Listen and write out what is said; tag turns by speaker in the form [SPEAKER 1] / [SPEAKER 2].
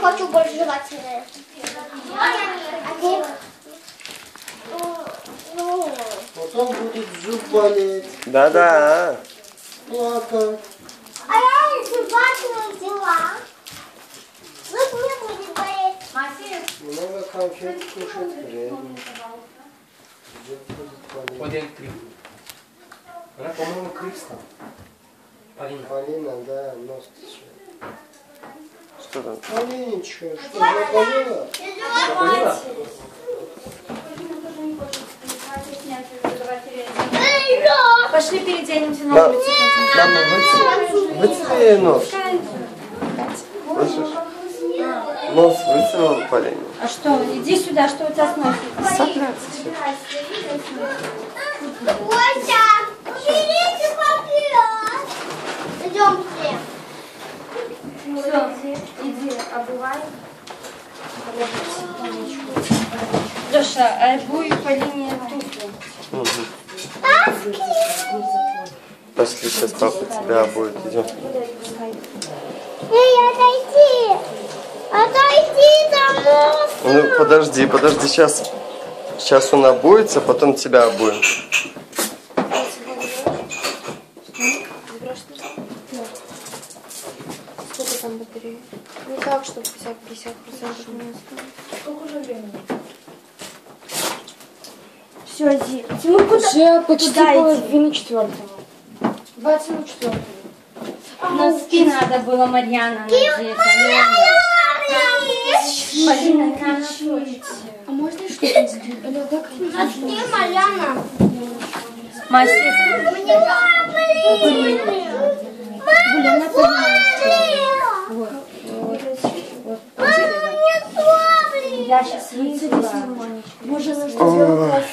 [SPEAKER 1] хочу больше желательное. А ты? Ну, Потом будет зуб болеть.
[SPEAKER 2] Да-да.
[SPEAKER 1] Плакать.
[SPEAKER 3] А я жевательное взяла. Зуб не будет болеть.
[SPEAKER 1] Много конфет кушать вредно.
[SPEAKER 4] Подель три. Она, по-моему, крыс. Полина.
[SPEAKER 1] Полина, да, нос течет.
[SPEAKER 2] Что там?
[SPEAKER 1] Полиночка, что, заболела?
[SPEAKER 4] Полина?
[SPEAKER 5] Пошли переоденемся на улицу.
[SPEAKER 2] Мама, выцвей нос. Слышишь? Нос выцвел Полине.
[SPEAKER 5] А что, иди сюда, что у тебя с носом?
[SPEAKER 3] Костя,
[SPEAKER 5] Все, иди, обувай. Леша, обуй Полине туфли.
[SPEAKER 2] Пошли, сейчас папа тебя будет. Идем.
[SPEAKER 3] Эй, отойди. Отойди домой.
[SPEAKER 2] Ну, подожди, подожди, сейчас. Сейчас он обуется, потом тебя обуем.
[SPEAKER 5] Там батареи? Не так, чтобы 50-50% места. Сколько уже времени? Все, иди. Тимур, куда?
[SPEAKER 6] Уже почти
[SPEAKER 5] Куда
[SPEAKER 6] половина четвертого. Двадцать минут четвертого.
[SPEAKER 5] Носки надо было, Марьяна, надеть. Не кричите.
[SPEAKER 6] А можно что-то
[SPEAKER 3] А ты, Марьяна?
[SPEAKER 5] Мастер,
[SPEAKER 3] Мне
[SPEAKER 5] я сейчас выйду.
[SPEAKER 6] Можно что сделать?